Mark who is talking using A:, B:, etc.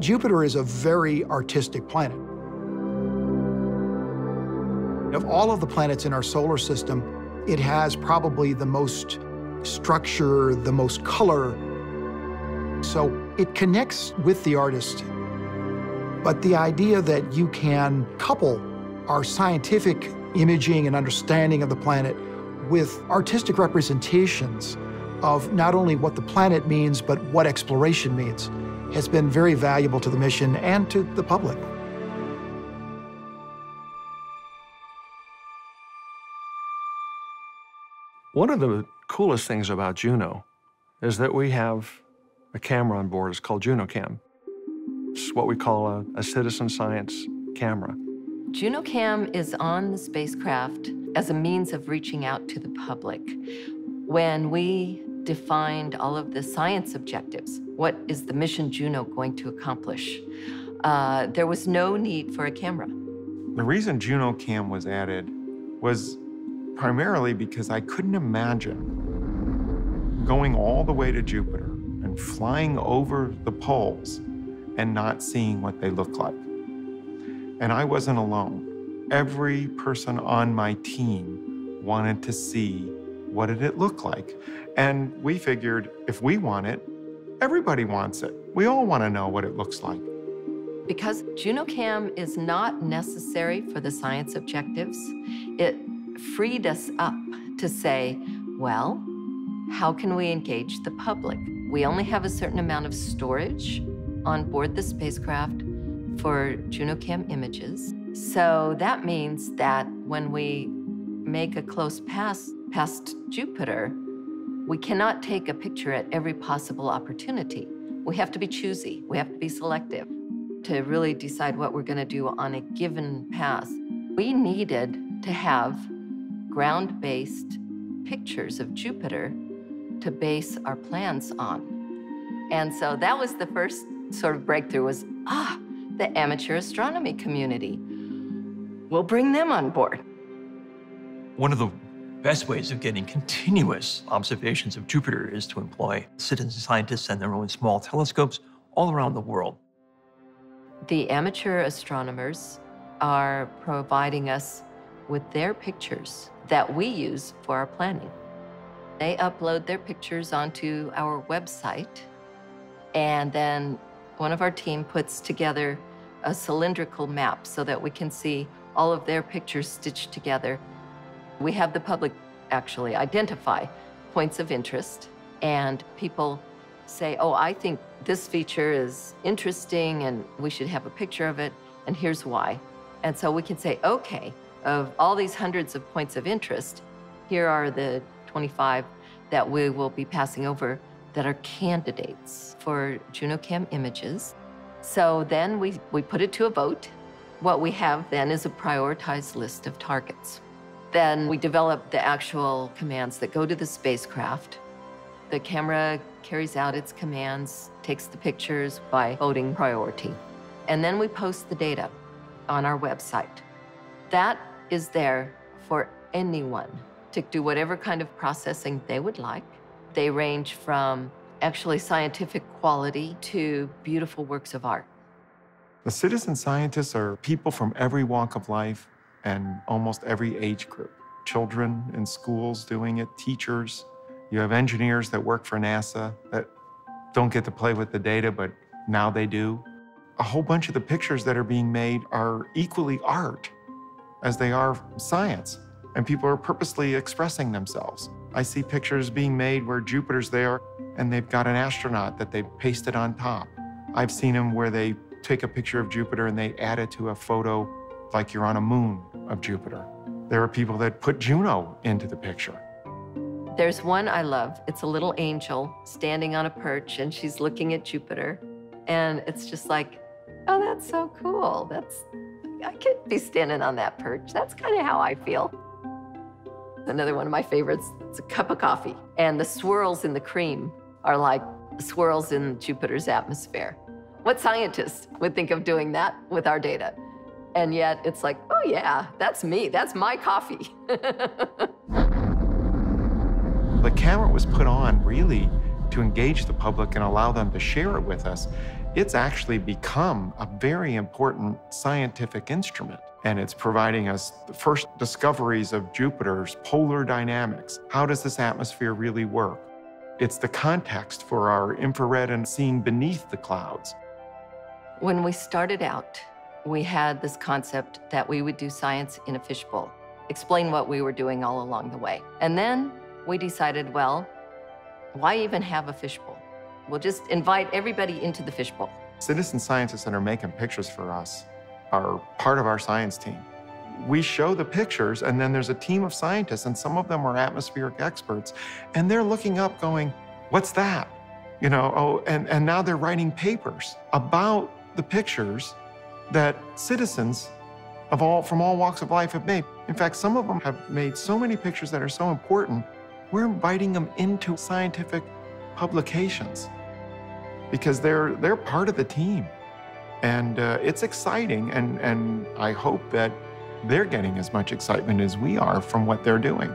A: Jupiter is a very artistic planet. Of all of the planets in our solar system, it has probably the most structure, the most color. So it connects with the artist. But the idea that you can couple our scientific imaging and understanding of the planet with artistic representations of not only what the planet means, but what exploration means, has been very valuable to the mission and to the public.
B: One of the coolest things about Juno is that we have a camera on board. It's called JunoCam. It's what we call a, a citizen science camera.
C: JunoCam is on the spacecraft as a means of reaching out to the public. When we defined all of the science objectives, what is the mission Juno going to accomplish, uh, there was no need for a camera.
D: The reason JunoCam was added was primarily because I couldn't imagine going all the way to Jupiter and flying over the poles and not seeing what they look like. And I wasn't alone. Every person on my team wanted to see what did it look like. And we figured if we want it, everybody wants it. We all want to know what it looks like.
C: Because JunoCam is not necessary for the science objectives, it freed us up to say, well, how can we engage the public? We only have a certain amount of storage on board the spacecraft for JunoCam images. So that means that when we make a close pass past Jupiter, we cannot take a picture at every possible opportunity. We have to be choosy. We have to be selective to really decide what we're going to do on a given pass. We needed to have ground-based pictures of Jupiter to base our plans on. And so that was the first sort of breakthrough was, ah, the amateur astronomy community. We'll bring them on board.
E: One of the best ways of getting continuous observations of Jupiter is to employ citizen scientists and their own small telescopes all around the world.
C: The amateur astronomers are providing us with their pictures that we use for our planning. They upload their pictures onto our website, and then one of our team puts together a cylindrical map so that we can see all of their pictures stitched together we have the public actually identify points of interest, and people say, oh, I think this feature is interesting and we should have a picture of it, and here's why. And so we can say, okay, of all these hundreds of points of interest, here are the 25 that we will be passing over that are candidates for JunoCam images. So then we, we put it to a vote. What we have then is a prioritized list of targets. Then we develop the actual commands that go to the spacecraft. The camera carries out its commands, takes the pictures by voting priority. And then we post the data on our website. That is there for anyone to do whatever kind of processing they would like. They range from actually scientific quality to beautiful works of art.
D: The citizen scientists are people from every walk of life and almost every age group. Children in schools doing it, teachers. You have engineers that work for NASA that don't get to play with the data, but now they do. A whole bunch of the pictures that are being made are equally art as they are science, and people are purposely expressing themselves. I see pictures being made where Jupiter's there and they've got an astronaut that they've pasted on top. I've seen them where they take a picture of Jupiter and they add it to a photo like you're on a moon of Jupiter. There are people that put Juno into the picture.
C: There's one I love. It's a little angel standing on a perch and she's looking at Jupiter. And it's just like, oh, that's so cool. That's, I could be standing on that perch. That's kind of how I feel. Another one of my favorites, it's a cup of coffee. And the swirls in the cream are like swirls in Jupiter's atmosphere. What scientist would think of doing that with our data? And yet it's like, oh yeah, that's me. That's my coffee.
D: the camera was put on really to engage the public and allow them to share it with us. it's actually become a very important scientific instrument. And it's providing us the first discoveries of Jupiter's polar dynamics. How does this atmosphere really work? It's the context for our infrared and seeing beneath the clouds.
C: When we started out, we had this concept that we would do science in a fishbowl, explain what we were doing all along the way. And then we decided, well, why even have a fishbowl? We'll just invite everybody into the fishbowl.
D: Citizen scientists that are making pictures for us are part of our science team. We show the pictures, and then there's a team of scientists, and some of them are atmospheric experts, and they're looking up going, What's that? You know, oh, and, and now they're writing papers about the pictures that citizens of all from all walks of life have made. In fact, some of them have made so many pictures that are so important, we're inviting them into scientific publications because they're they're part of the team. And uh, it's exciting, and, and I hope that they're getting as much excitement as we are from what they're doing.